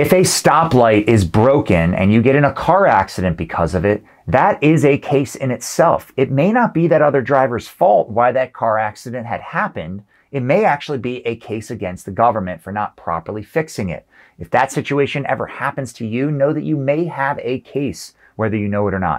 If a stoplight is broken and you get in a car accident because of it, that is a case in itself. It may not be that other driver's fault why that car accident had happened. It may actually be a case against the government for not properly fixing it. If that situation ever happens to you, know that you may have a case, whether you know it or not.